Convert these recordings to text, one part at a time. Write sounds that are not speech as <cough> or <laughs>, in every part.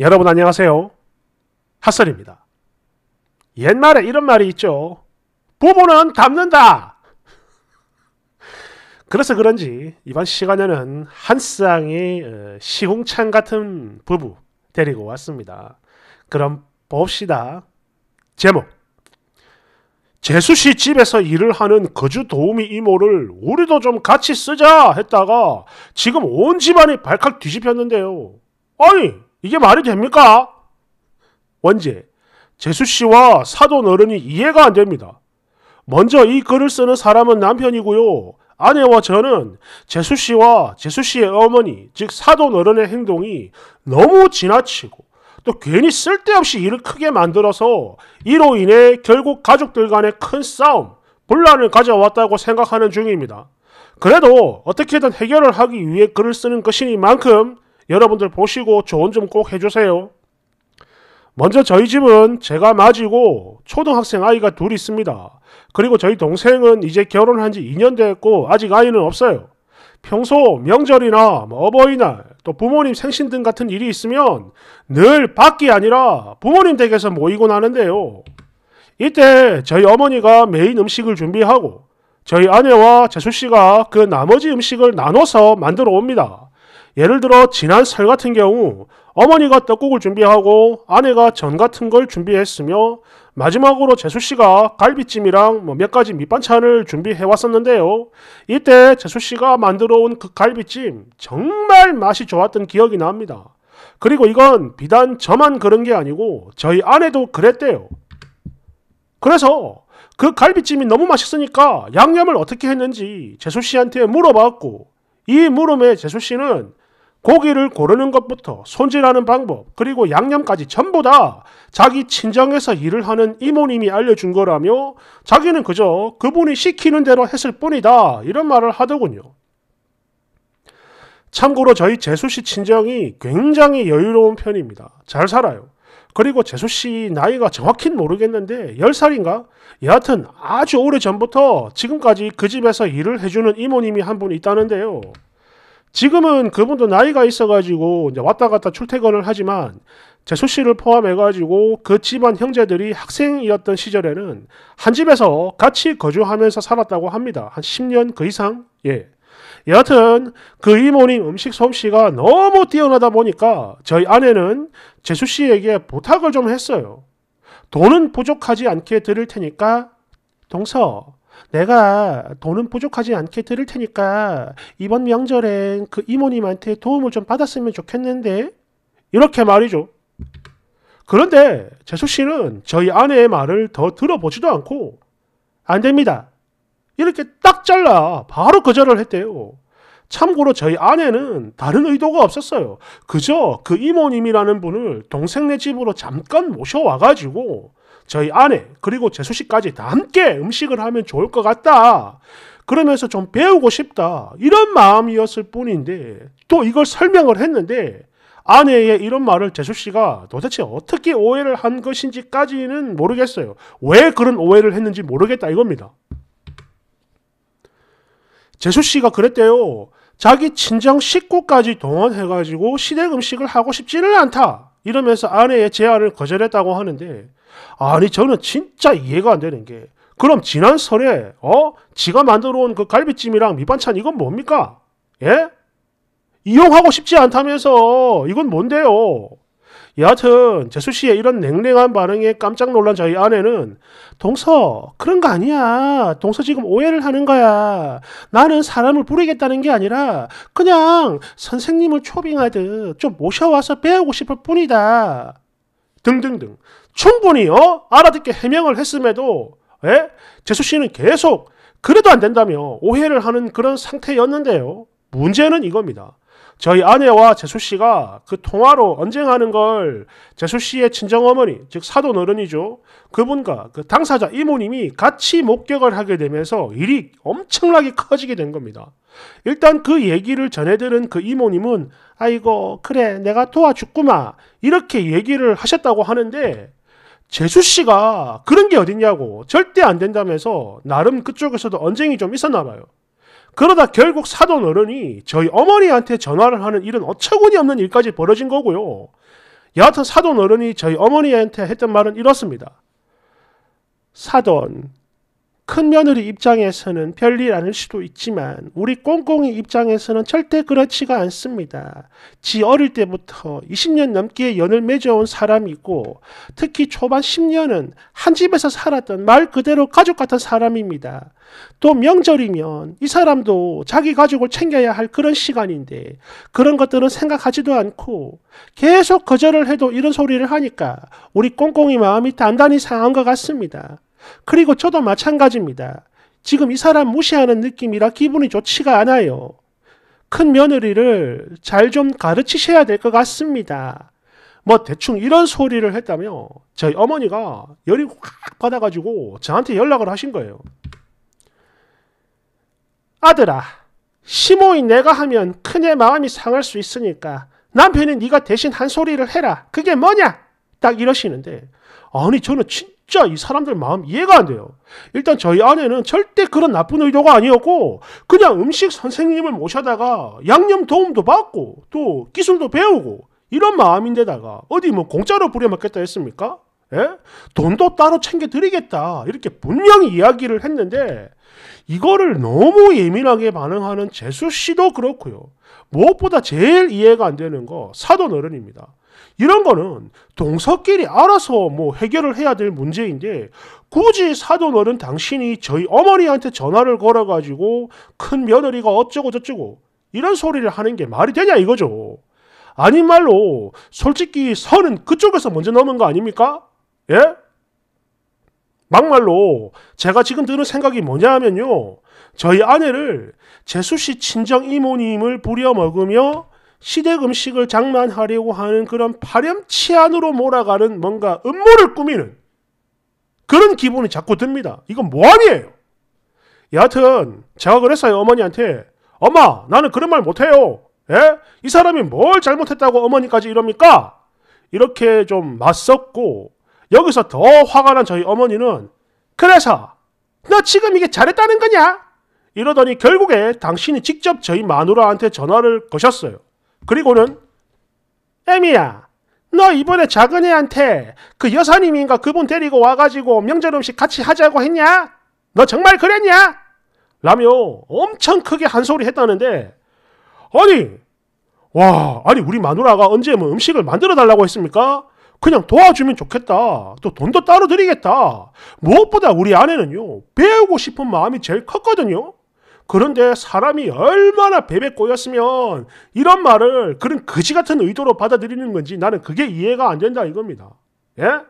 여러분 안녕하세요. 핫설입니다. 옛말에 이런 말이 있죠. 부부는 닮는다. 그래서 그런지 이번 시간에는 한 쌍의 어, 시궁창 같은 부부 데리고 왔습니다. 그럼 봅시다. 제목 재수 씨 집에서 일을 하는 거주 도우미 이모를 우리도 좀 같이 쓰자 했다가 지금 온 집안이 발칵 뒤집혔는데요. 아니 이게 말이 됩니까? 원제 재수 씨와 사돈 어른이 이해가 안 됩니다. 먼저 이 글을 쓰는 사람은 남편이고요. 아내와 저는 재수 씨와 재수 씨의 어머니, 즉 사돈 어른의 행동이 너무 지나치고 또 괜히 쓸데없이 일을 크게 만들어서 이로 인해 결국 가족들 간의 큰 싸움, 분란을 가져왔다고 생각하는 중입니다. 그래도 어떻게든 해결을 하기 위해 글을 쓰는 것이니만큼 여러분들 보시고 조언 좀 꼭 해주세요. 먼저 저희 집은 제가 맞이고 초등학생 아이가 둘 있습니다. 그리고 저희 동생은 이제 결혼한 지 2년 됐고 아직 아이는 없어요. 평소 명절이나 뭐 어버이날 또 부모님 생신 등 같은 일이 있으면 늘 밖이 아니라 부모님 댁에서 모이곤 하는데요. 이때 저희 어머니가 메인 음식을 준비하고 저희 아내와 재수 씨가 그 나머지 음식을 나눠서 만들어 옵니다. 예를 들어 지난 설 같은 경우 어머니가 떡국을 준비하고 아내가 전 같은 걸 준비했으며 마지막으로 재수 씨가 갈비찜이랑 뭐 몇 가지 밑반찬을 준비해 왔었는데요. 이때 재수 씨가 만들어 온 그 갈비찜 정말 맛이 좋았던 기억이 납니다. 그리고 이건 비단 저만 그런 게 아니고 저희 아내도 그랬대요. 그래서 그 갈비찜이 너무 맛있으니까 양념을 어떻게 했는지 재수 씨한테 물어봤고 이 물음에 재수 씨는 고기를 고르는 것부터 손질하는 방법, 그리고 양념까지 전부 다 자기 친정에서 일을 하는 이모님이 알려준 거라며 자기는 그저 그분이 시키는 대로 했을 뿐이다. 이런 말을 하더군요. 참고로 저희 재수 씨 친정이 굉장히 여유로운 편입니다. 잘 살아요. 그리고 재수 씨 나이가 정확히는 모르겠는데 10살인가? 여하튼 아주 오래 전부터 지금까지 그 집에서 일을 해주는 이모님이 한 분 있다는데요. 지금은 그분도 나이가 있어가지고 이제 왔다 갔다 출퇴근을 하지만 재수 씨를 포함해가지고 그 집안 형제들이 학생이었던 시절에는 한 집에서 같이 거주하면서 살았다고 합니다. 한 10년 그 이상? 예. 여하튼 그 이모님 음식 솜씨가 너무 뛰어나다 보니까 저희 아내는 재수 씨에게 부탁을 좀 했어요. 돈은 부족하지 않게 드릴 테니까 동서 내가 돈은 부족하지 않게 드릴 테니까 이번 명절엔 그 이모님한테 도움을 좀 받았으면 좋겠는데 이렇게 말이죠. 그런데 재수 씨는 저희 아내의 말을 더 들어보지도 않고 안 됩니다. 이렇게 딱 잘라 바로 거절을 했대요. 참고로 저희 아내는 다른 의도가 없었어요. 그저 그 이모님이라는 분을 동생네 집으로 잠깐 모셔와가지고 저희 아내 그리고 재수 씨까지 다 함께 음식을 하면 좋을 것 같다. 그러면서 좀 배우고 싶다. 이런 마음이었을 뿐인데 또 이걸 설명을 했는데 아내의 이런 말을 재수 씨가 도대체 어떻게 오해를 한 것인지까지는 모르겠어요. 왜 그런 오해를 했는지 모르겠다 이겁니다. 재수 씨가 그랬대요. 자기 친정 식구까지 동원해가지고 시댁 음식을 하고 싶지는 않다. 이러면서 아내의 제안을 거절했다고 하는데 아니 저는 진짜 이해가 안 되는 게 그럼 지난 설에 어 지가 만들어 온 그 갈비찜이랑 밑반찬 이건 뭡니까? 예? 이용하고 싶지 않다면서 이건 뭔데요? 여하튼 재수 씨의 이런 냉랭한 반응에 깜짝 놀란 저희 아내는 동서 그런 거 아니야. 동서 지금 오해를 하는 거야. 나는 사람을 부리겠다는 게 아니라 그냥 선생님을 초빙하듯 좀 모셔와서 배우고 싶을 뿐이다. 등등등 충분히 어? 알아듣게 해명을 했음에도 예? 재수 씨는 계속 그래도 안 된다며 오해를 하는 그런 상태였는데요. 문제는 이겁니다. 저희 아내와 재수 씨가 그 통화로 언쟁하는 걸 재수 씨의 친정 어머니, 즉 사돈 어른이죠. 그분과 그 당사자 이모님이 같이 목격을 하게 되면서 일이 엄청나게 커지게 된 겁니다. 일단 그 얘기를 전해들은 그 이모님은 아이고 그래 내가 도와줄구마 이렇게 얘기를 하셨다고 하는데 재수 씨가 그런 게 어딨냐고 절대 안 된다면서 나름 그쪽에서도 언쟁이 좀 있었나 봐요. 그러다 결국 사돈 어른이 저희 어머니한테 전화를 하는 일은 어처구니 없는 일까지 벌어진 거고요. 여하튼 사돈 어른이 저희 어머니한테 했던 말은 이렇습니다. 사돈, 큰 며느리 입장에서는 별일 아닐 수도 있지만 우리 꽁꽁이 입장에서는 절대 그렇지가 않습니다. 지 어릴 때부터 20년 넘게 연을 맺어온 사람이고 특히 초반 10년은 한 집에서 살았던 말 그대로 가족 같은 사람입니다. 또 명절이면 이 사람도 자기 가족을 챙겨야 할 그런 시간인데 그런 것들은 생각하지도 않고 계속 거절을 해도 이런 소리를 하니까 우리 꽁꽁이 마음이 단단히 상한 것 같습니다. 그리고 저도 마찬가지입니다. 지금 이 사람 무시하는 느낌이라 기분이 좋지가 않아요. 큰 며느리를 잘 좀 가르치셔야 될 것 같습니다. 뭐 대충 이런 소리를 했다며 저희 어머니가 열이 확 받아가지고 저한테 연락을 하신 거예요. 아들아, 시모인 내가 하면 큰애 마음이 상할 수 있으니까 남편이 네가 대신 한 소리를 해라. 그게 뭐냐? 딱 이러시는데 아니 저는 진 진짜 이 사람들 마음 이해가 안 돼요. 일단 저희 아내는 절대 그런 나쁜 의도가 아니었고 그냥 음식 선생님을 모셔다가 양념 도움도 받고 또 기술도 배우고 이런 마음인데다가 어디 뭐 공짜로 부려먹겠다 했습니까? 예? 돈도 따로 챙겨 드리겠다 이렇게 분명히 이야기를 했는데 이거를 너무 예민하게 반응하는 재수 씨도 그렇고요. 무엇보다 제일 이해가 안 되는 거 사돈 어른입니다. 이런 거는 동서끼리 알아서 뭐 해결을 해야 될 문제인데 굳이 사돈 어른 당신이 저희 어머니한테 전화를 걸어가지고 큰 며느리가 어쩌고 저쩌고 이런 소리를 하는 게 말이 되냐 이거죠. 아닌 말로 솔직히 선은 그쪽에서 먼저 넘은 거 아닙니까? 예? 막말로 제가 지금 드는 생각이 뭐냐 하면요. 저희 아내를 재수 씨 친정 이모님을 부려먹으며 시댁 음식을 장만하려고 하는 그런 파렴치 안으로 몰아가는 뭔가 음모를 꾸미는 그런 기분이 자꾸 듭니다. 이건 뭐아니에요 여하튼 제가 그랬어요 어머니한테 엄마 나는 그런 말 못해요. 예? 이 사람이 뭘 잘못했다고 어머니까지 이럽니까? 이렇게 좀 맞섰고 여기서 더 화가 난 저희 어머니는 그래서 너 지금 이게 잘했다는 거냐? 이러더니 결국에 당신이 직접 저희 마누라한테 전화를 거셨어요. 그리고는 에미야 너 이번에 작은 애한테 그 여사님인가 그분 데리고 와가지고 명절 음식 같이 하자고 했냐? 너 정말 그랬냐? 라며 엄청 크게 한 소리 했다는데 아니 와 아니 우리 마누라가 언제 뭐 음식을 만들어 달라고 했습니까? 그냥 도와주면 좋겠다. 또 돈도 따로 드리겠다. 무엇보다 우리 아내는요 배우고 싶은 마음이 제일 컸거든요. 그런데 사람이 얼마나 베베 꼬였으면 이런 말을 그런 거지 같은 의도로 받아들이는 건지 나는 그게 이해가 안 된다 이겁니다. 예?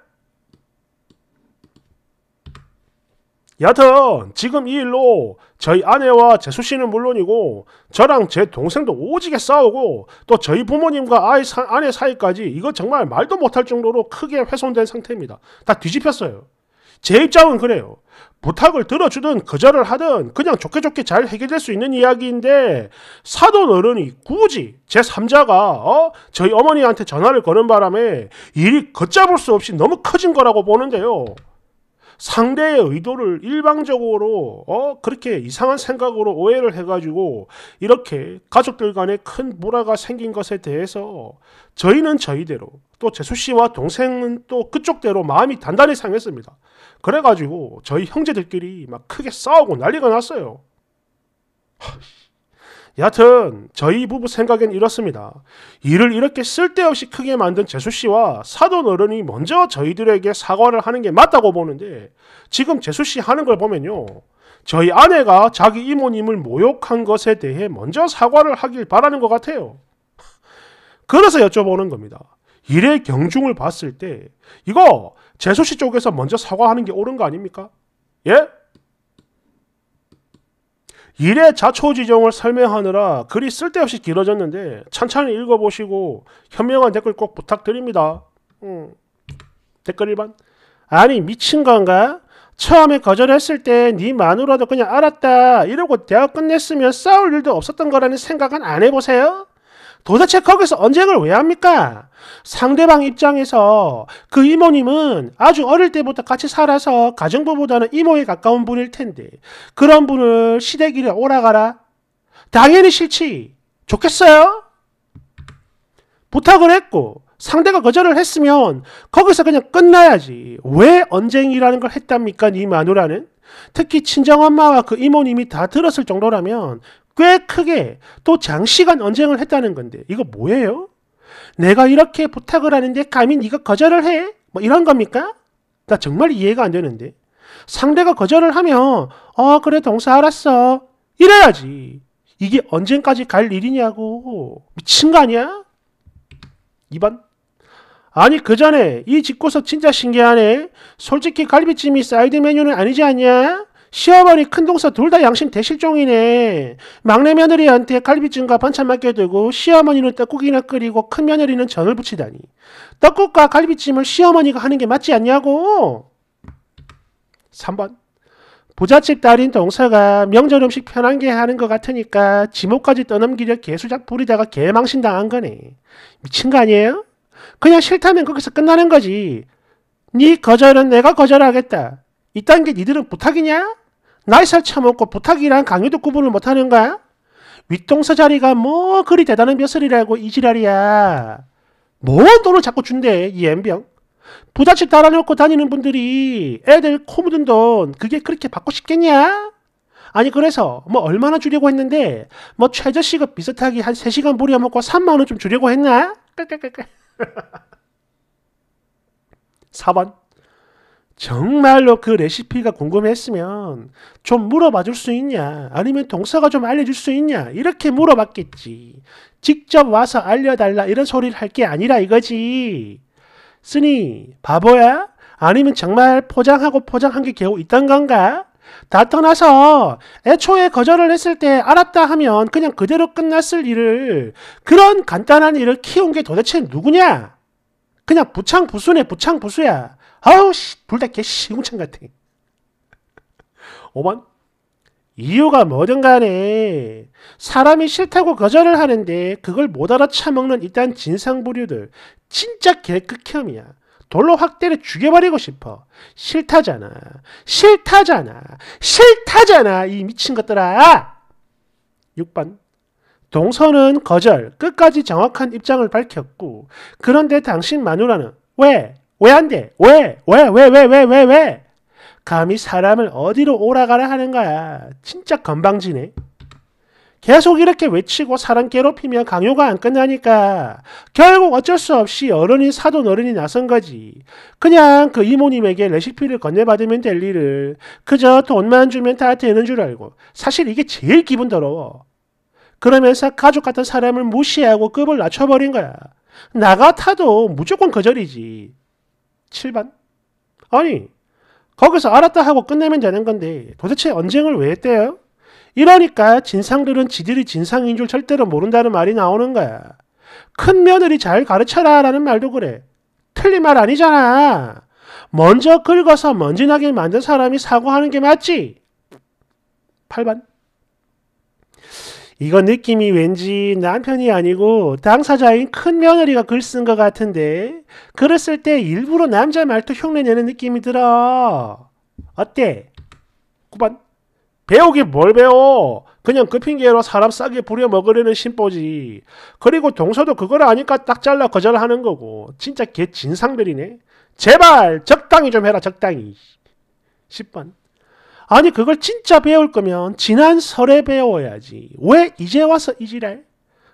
여하튼 지금 이 일로 저희 아내와 재수 씨는 물론이고 저랑 제 동생도 오지게 싸우고 또 저희 부모님과 아이 사, 아내 사이까지 이거 정말 말도 못할 정도로 크게 훼손된 상태입니다. 다 뒤집혔어요. 제 입장은 그래요. 부탁을 들어주든 거절을 하든 그냥 좋게 좋게 잘 해결될 수 있는 이야기인데 사돈 어른이 굳이 제3자가 어? 저희 어머니한테 전화를 거는 바람에 일이 걷잡을 수 없이 너무 커진 거라고 보는데요. 상대의 의도를 일방적으로 어 그렇게 이상한 생각으로 오해를 해가지고 이렇게 가족들 간에 큰 불화가 생긴 것에 대해서 저희는 저희대로 또 재수 씨와 동생은 또 그쪽대로 마음이 단단히 상했습니다. 그래가지고 저희 형제들끼리 막 크게 싸우고 난리가 났어요. 여하튼 저희 부부 생각엔 이렇습니다. 일을 이렇게 쓸데없이 크게 만든 재수 씨와 사돈 어른이 먼저 저희들에게 사과를 하는 게 맞다고 보는데 지금 재수 씨 하는 걸 보면요. 저희 아내가 자기 이모님을 모욕한 것에 대해 먼저 사과를 하길 바라는 것 같아요. 그래서 여쭤보는 겁니다. 일의 경중을 봤을 때 이거 재수 씨 쪽에서 먼저 사과하는 게 옳은 거 아닙니까? 예? 일의 자초지종을 설명하느라 글이 쓸데없이 길어졌는데 천천히 읽어보시고 현명한 댓글 꼭 부탁드립니다. 음. 댓글 1번 아니 미친 건가? 처음에 거절했을 때 네 마누라도 그냥 알았다 이러고 대화 끝냈으면 싸울 일도 없었던 거라는 생각은 안 해보세요? 도대체 거기서 언쟁을 왜 합니까? 상대방 입장에서 그 이모님은 아주 어릴 때부터 같이 살아서 가정부보다는 이모에 가까운 분일 텐데 그런 분을 시댁이래 오라가라? 당연히 싫지. 좋겠어요? 부탁을 했고 상대가 거절을 했으면 거기서 그냥 끝나야지. 왜 언쟁이라는 걸 했답니까? 이 마누라는? 특히 친정엄마와 그 이모님이 다 들었을 정도라면 꽤 크게 또 장시간 언쟁을 했다는 건데 이거 뭐예요? 내가 이렇게 부탁을 하는데 감히 네가 거절을 해? 뭐 이런 겁니까? 나 정말 이해가 안 되는데 상대가 거절을 하면 어 그래 동사 알았어 이래야지 이게 언젠까지 갈 일이냐고 미친 거 아니야? 2번 아니 그 전에 이 집고서 진짜 신기하네 솔직히 갈비찜이 사이드 메뉴는 아니지 않냐? 시어머니 큰 동서 둘 다 양심 대실종이네. 막내 며느리한테 갈비찜과 반찬 맡겨두고 시어머니는 떡국이나 끓이고 큰 며느리는 전을 부치다니. 떡국과 갈비찜을 시어머니가 하는 게 맞지 않냐고. 3번. 부잣집 딸인 동서가 명절 음식 편한 게 하는 것 같으니까 지목까지 떠넘기려 개수작 부리다가 개망신 당한 거네. 미친 거 아니에요? 그냥 싫다면 거기서 끝나는 거지. 네 거절은 내가 거절하겠다. 이딴 게 니들은 부탁이냐? 나이 살 처먹고 부탁이랑 강요도 구분을 못하는 거야? 윗동서 자리가 뭐 그리 대단한 벼슬이라고 이 지랄이야. 뭔 돈을 자꾸 준대 이 엠병. 부잣집 달아놓고 다니는 분들이 애들 코 묻은 돈 그게 그렇게 받고 싶겠냐? 아니 그래서 뭐 얼마나 주려고 했는데 뭐 최저시급 비슷하게 한 3시간 부려먹고 3만 원 좀 주려고 했나? <laughs> 4번 정말로 그 레시피가 궁금했으면 좀 물어봐 줄 수 있냐? 아니면 동서가 좀 알려줄 수 있냐? 이렇게 물어봤겠지. 직접 와서 알려달라 이런 소리를 할 게 아니라 이거지. 쓰니 바보야? 아니면 정말 포장하고 포장한 게 겨우 있던 건가? 다 떠나서 애초에 거절을 했을 때 알았다 하면 그냥 그대로 끝났을 일을 그런 간단한 일을 키운 게 도대체 누구냐? 그냥 부창부수네 부창부수야. 아우 씨, 둘다개 시궁창 같아. 5번 이유가 뭐든 간에 사람이 싫다고 거절을 하는데 그걸 못 알아차먹는 일단 진상부류들 진짜 개극혐이야. 돌로 확 때려 죽여버리고 싶어. 싫다잖아. 싫다잖아. 싫다잖아. 이 미친 것들아. 6번 동서는 거절, 끝까지 정확한 입장을 밝혔고 그런데 당신 마누라는 왜? 왜 안 돼? 왜? 왜? 왜? 왜? 왜? 왜? 왜? 감히 사람을 어디로 오라가라 하는 거야. 진짜 건방지네. 계속 이렇게 외치고 사람 괴롭히면 강요가 안 끝나니까 결국 어쩔 수 없이 어른이 사돈 어른이 나선 거지. 그냥 그 이모님에게 레시피를 건네받으면 될 일을 그저 돈만 주면 다 되는 줄 알고 사실 이게 제일 기분 더러워. 그러면서 가족 같은 사람을 무시하고 급을 낮춰버린 거야. 나 같아도 무조건 거절이지. 7번. 아니 거기서 알았다 하고 끝내면 되는 건데 도대체 언쟁을 왜 했대요? 이러니까 진상들은 지들이 진상인 줄 절대로 모른다는 말이 나오는 거야. 큰 며느리 잘 가르쳐라 라는 말도 그래. 틀린 말 아니잖아. 먼저 긁어서 먼지나게 만든 사람이 사과하는 게 맞지? 8번. 이거 느낌이 왠지 남편이 아니고 당사자인 큰 며느리가 글 쓴 것 같은데 쓸때 일부러 남자 말투 흉내내는 느낌이 들어. 어때? 9번. 배우기 뭘 배워? 그냥 그 핑계로 사람 싸게 부려 먹으려는 심보지. 그리고 동서도 그걸 아니까 딱 잘라 거절하는 거고. 진짜 개 진상들이네. 제발 적당히 좀 해라 적당히. 10번. 아니 그걸 진짜 배울 거면 지난 설에 배워야지. 왜 이제 와서 이 지랄?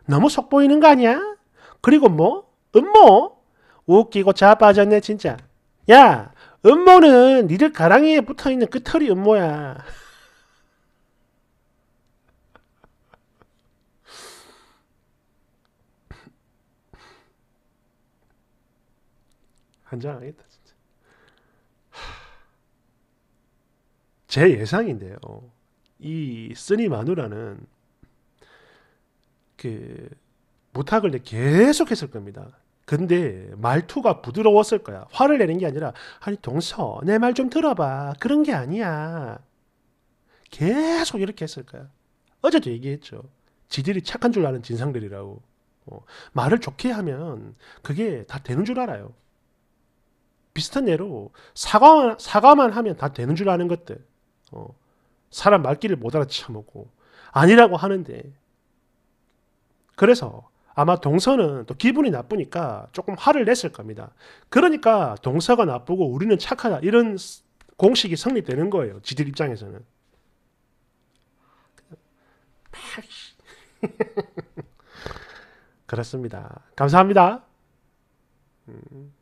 너무 속 보이는 거 아니야? 그리고 뭐? 음모? 웃기고 자빠졌네 진짜. 야 음모는 니들 가랑이에 붙어있는 그 털이 음모야. <laughs> 한장하겠다 진짜. 제 예상인데요. 이 쓰니 마누라는 그 부탁을 계속 했을 겁니다. 근데 말투가 부드러웠을 거야. 화를 내는 게 아니라 아니 동서 내 말 좀 들어봐. 그런 게 아니야. 계속 이렇게 했을 거야. 어제도 얘기했죠. 지들이 착한 줄 아는 진상들이라고. 어, 말을 좋게 하면 그게 다 되는 줄 알아요. 비슷한 예로 사과, 사과만 하면 다 되는 줄 아는 것들. 어, 사람 말귀를 못 알아쳐먹고 아니라고 하는데 그래서 아마 동서는 또 기분이 나쁘니까 조금 화를 냈을 겁니다. 그러니까 동서가 나쁘고 우리는 착하다 이런 공식이 성립되는 거예요. 지들 입장에서는. <laughs> 그렇습니다. 감사합니다. 음.